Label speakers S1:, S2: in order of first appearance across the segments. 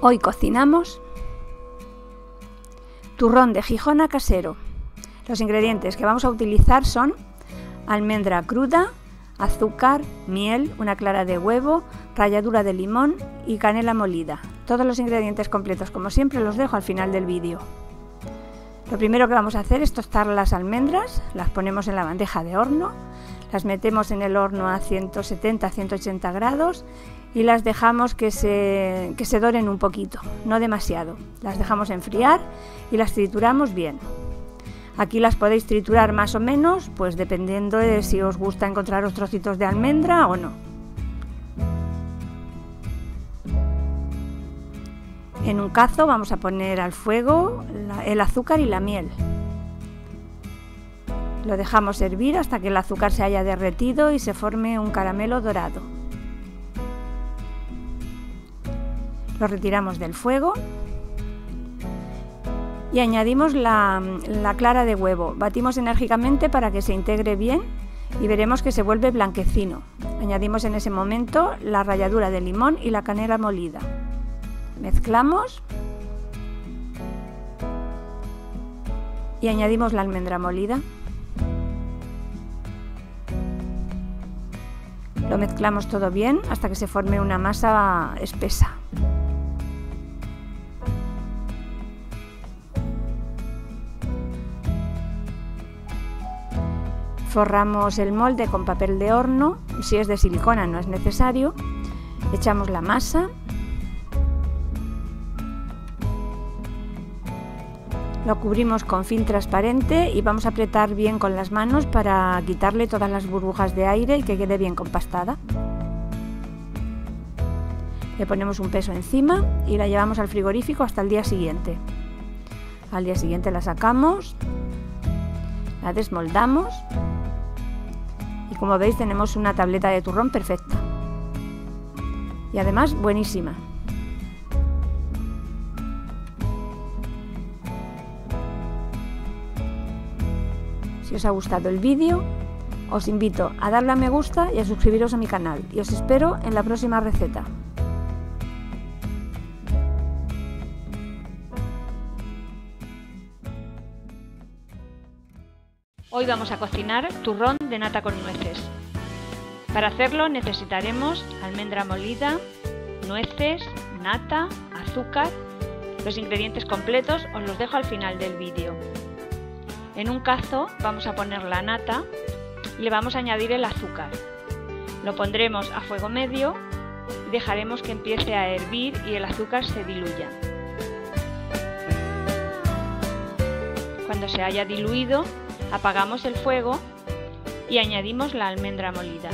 S1: Hoy cocinamos turrón de Gijona casero. Los ingredientes que vamos a utilizar son almendra cruda, azúcar, miel, una clara de huevo, ralladura de limón y canela molida. Todos los ingredientes completos, como siempre, los dejo al final del vídeo. Lo primero que vamos a hacer es tostar las almendras, las ponemos en la bandeja de horno, las metemos en el horno a 170-180 grados y las dejamos que se, que se doren un poquito, no demasiado. Las dejamos enfriar y las trituramos bien. Aquí las podéis triturar más o menos, pues dependiendo de si os gusta encontrar los trocitos de almendra o no. En un cazo vamos a poner al fuego el azúcar y la miel. Lo dejamos hervir hasta que el azúcar se haya derretido y se forme un caramelo dorado. Lo retiramos del fuego y añadimos la, clara de huevo. Batimos enérgicamente para que se integre bien y veremos que se vuelve blanquecino. Añadimos en ese momento la ralladura de limón y la canela molida. Mezclamos y añadimos la almendra molida. Lo mezclamos todo bien hasta que se forme una masa espesa. Forramos el molde con papel de horno, si es de silicona no es necesario. Echamos la masa. Lo cubrimos con film transparente y vamos a apretar bien con las manos para quitarle todas las burbujas de aire y que quede bien compastada. Le ponemos un peso encima y la llevamos al frigorífico hasta el día siguiente. Al día siguiente la sacamos, la desmoldamos como veis tenemos una tableta de turrón perfecta. Y además buenísima. Si os ha gustado el vídeo, os invito a darle a me gusta y a suscribiros a mi canal. Y os espero en la próxima receta. Hoy vamos a cocinar turrón de nata con nueces. Para hacerlo necesitaremos almendra molida, nueces, nata, azúcar. Los ingredientes completos os los dejo al final del vídeo. En un cazo vamos a poner la nata y le vamos a añadir el azúcar. Lo pondremos a fuego medio y dejaremos que empiece a hervir y el azúcar se diluya. Cuando se haya diluido, Apagamos el fuego y añadimos la almendra molida.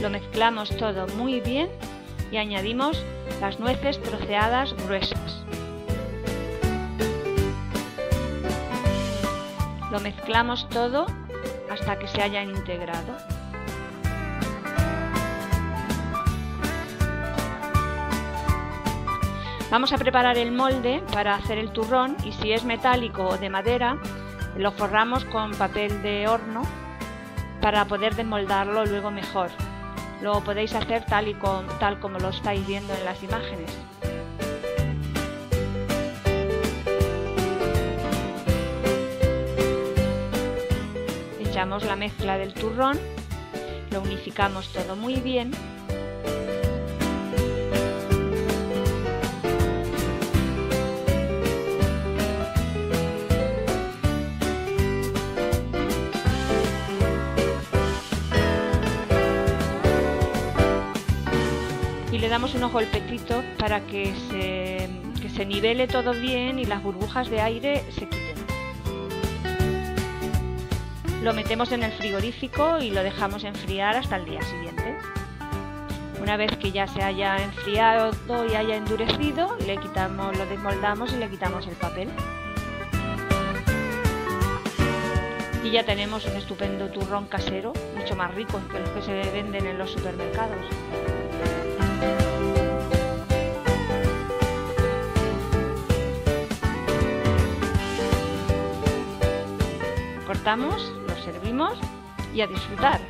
S1: Lo mezclamos todo muy bien y añadimos las nueces troceadas gruesas. Lo mezclamos todo hasta que se hayan integrado. Vamos a preparar el molde para hacer el turrón y si es metálico o de madera, lo forramos con papel de horno para poder desmoldarlo luego mejor. Lo podéis hacer tal, y tal como lo estáis viendo en las imágenes. Echamos la mezcla del turrón, lo unificamos todo muy bien le damos unos golpecitos para que se, que se nivele todo bien y las burbujas de aire se quiten. Lo metemos en el frigorífico y lo dejamos enfriar hasta el día siguiente. Una vez que ya se haya enfriado y haya endurecido, le quitamos, lo desmoldamos y le quitamos el papel. Y ya tenemos un estupendo turrón casero, mucho más rico que los que se venden en los supermercados. Cortamos, lo servimos y a disfrutar.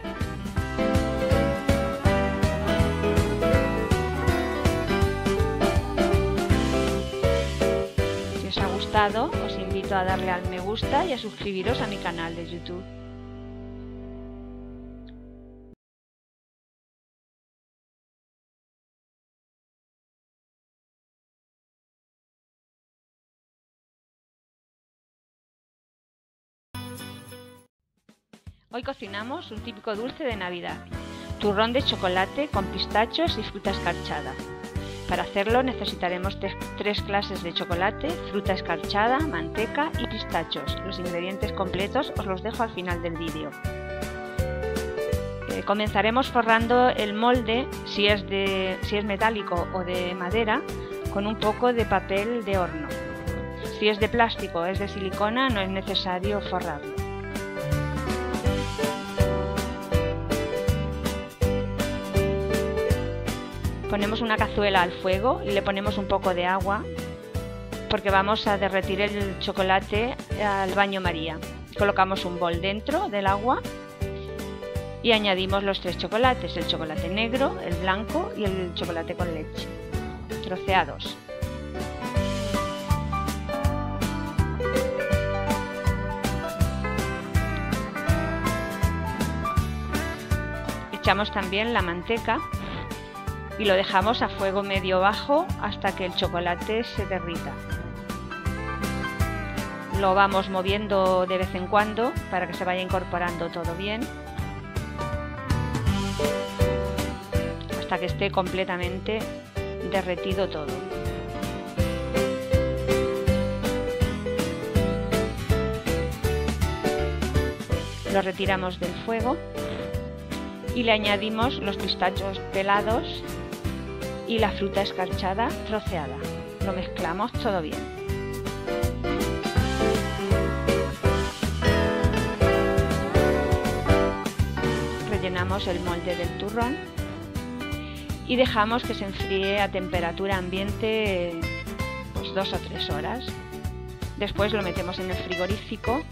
S1: Si os ha gustado, os invito a darle al me gusta y a suscribiros a mi canal de YouTube. Hoy cocinamos un típico dulce de Navidad, turrón de chocolate con pistachos y fruta escarchada. Para hacerlo necesitaremos tres clases de chocolate, fruta escarchada, manteca y pistachos. Los ingredientes completos os los dejo al final del vídeo. Eh, comenzaremos forrando el molde, si es, de, si es metálico o de madera, con un poco de papel de horno. Si es de plástico o es de silicona no es necesario forrarlo. Ponemos una cazuela al fuego y le ponemos un poco de agua porque vamos a derretir el chocolate al baño María. Colocamos un bol dentro del agua y añadimos los tres chocolates, el chocolate negro, el blanco y el chocolate con leche, troceados. Echamos también la manteca y lo dejamos a fuego medio bajo hasta que el chocolate se derrita. Lo vamos moviendo de vez en cuando para que se vaya incorporando todo bien hasta que esté completamente derretido todo. Lo retiramos del fuego y le añadimos los pistachos pelados y la fruta escarchada troceada. Lo mezclamos todo bien. Rellenamos el molde del turrón y dejamos que se enfríe a temperatura ambiente pues dos o tres horas. Después lo metemos en el frigorífico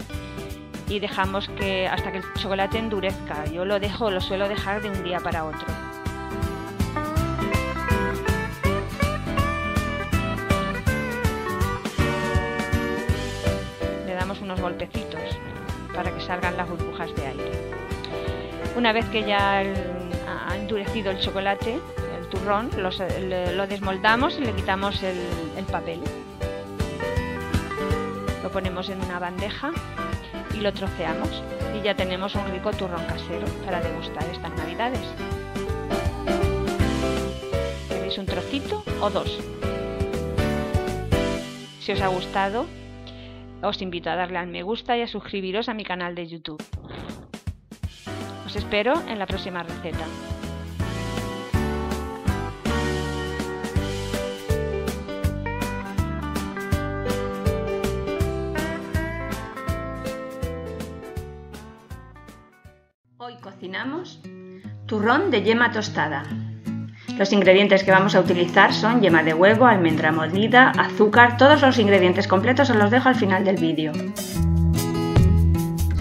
S1: y dejamos que hasta que el chocolate endurezca. Yo lo dejo, lo suelo dejar de un día para otro. Golpecitos para que salgan las burbujas de aire. Una vez que ya ha endurecido el chocolate, el turrón, lo desmoldamos y le quitamos el, el papel. Lo ponemos en una bandeja y lo troceamos y ya tenemos un rico turrón casero para degustar estas navidades. ¿Queréis un trocito o dos? Si os ha gustado, os invito a darle al me gusta y a suscribiros a mi canal de YouTube. Os espero en la próxima receta. Hoy cocinamos turrón de yema tostada. Los ingredientes que vamos a utilizar son yema de huevo, almendra molida, azúcar, todos los ingredientes completos os los dejo al final del vídeo.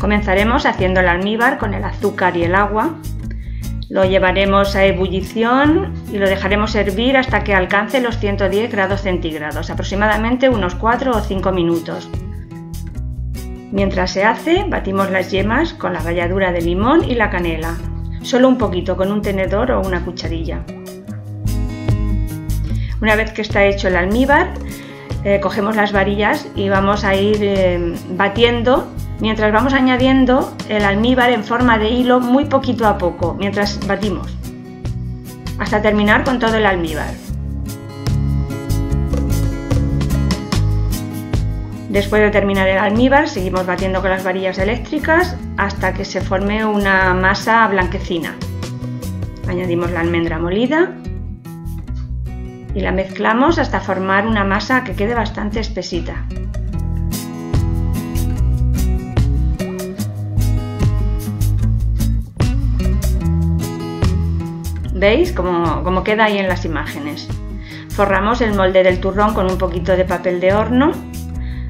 S1: Comenzaremos haciendo el almíbar con el azúcar y el agua. Lo llevaremos a ebullición y lo dejaremos hervir hasta que alcance los 110 grados centígrados, aproximadamente unos 4 o 5 minutos. Mientras se hace, batimos las yemas con la ralladura de limón y la canela, solo un poquito con un tenedor o una cucharilla. Una vez que está hecho el almíbar, eh, cogemos las varillas y vamos a ir eh, batiendo mientras vamos añadiendo el almíbar en forma de hilo muy poquito a poco, mientras batimos, hasta terminar con todo el almíbar. Después de terminar el almíbar, seguimos batiendo con las varillas eléctricas hasta que se forme una masa blanquecina. Añadimos la almendra molida y la mezclamos hasta formar una masa que quede bastante espesita. ¿Veis cómo, cómo queda ahí en las imágenes? Forramos el molde del turrón con un poquito de papel de horno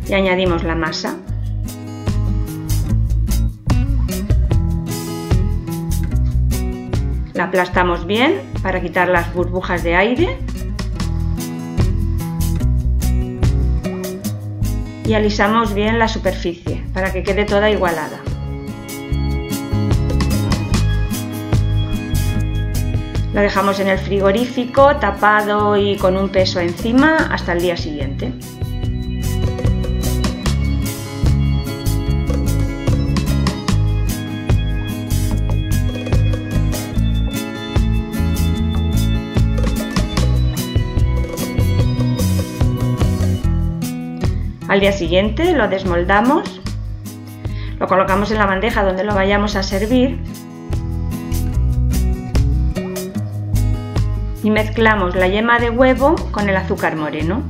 S1: y añadimos la masa. La aplastamos bien para quitar las burbujas de aire y alisamos bien la superficie para que quede toda igualada. Lo dejamos en el frigorífico tapado y con un peso encima hasta el día siguiente. Al día siguiente lo desmoldamos, lo colocamos en la bandeja donde lo vayamos a servir y mezclamos la yema de huevo con el azúcar moreno.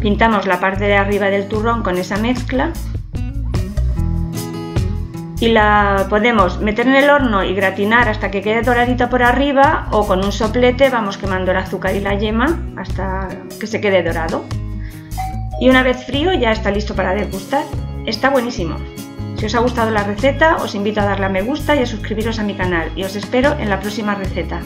S1: Pintamos la parte de arriba del turrón con esa mezcla y la podemos meter en el horno y gratinar hasta que quede doradita por arriba o con un soplete vamos quemando el azúcar y la yema hasta que se quede dorado. Y una vez frío ya está listo para degustar. Está buenísimo. Si os ha gustado la receta os invito a darle a me gusta y a suscribiros a mi canal y os espero en la próxima receta.